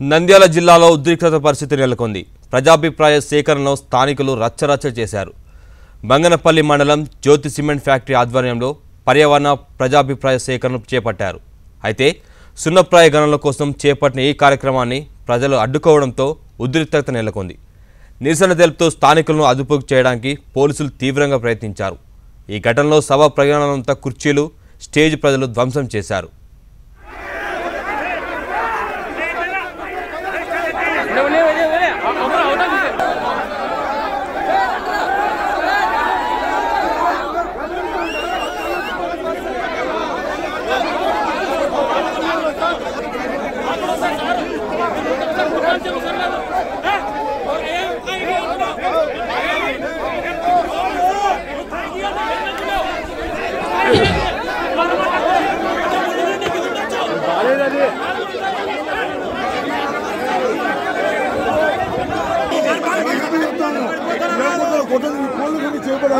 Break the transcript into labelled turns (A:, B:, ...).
A: నంద్యాల జిల్లాలో ఉద్రిక్తత పరిస్థితి నెలకొంది. ప్రజాభిప్రాయ సేకరణలో స్థానికులు రచ్చరచ్చ చేశారు. బంగనపల్లి మండలం జ్యోతి సిమెంట్ ఫ్యాక్టరీ ఆధ్వర్యంలో పర్యావరణ ప్రజాభిప్రాయ సేకరణ చేపట్టారు. అయితే సున్నప్రాయ గణనల కోసం చేపట్టిన ఈ కార్యక్రమాన్ని ప్రజలు అడ్డుకోవడంతో ఉద్రిక్తత నెలకొంది. నిరసన తెలుపుతూ స్థానికులను అదుపుకు చేయడానికి పోలీసులు తీవ్రంగా ప్రయత్నించారు. ఈ ఘటనలో సభ ప్రయాణంతా కుర్చీలు స్టేజ్ ప్రజలు ధ్వంసం చేశారు.
B: కొట్టదు కోళ్ళు కొన్ని చేపడా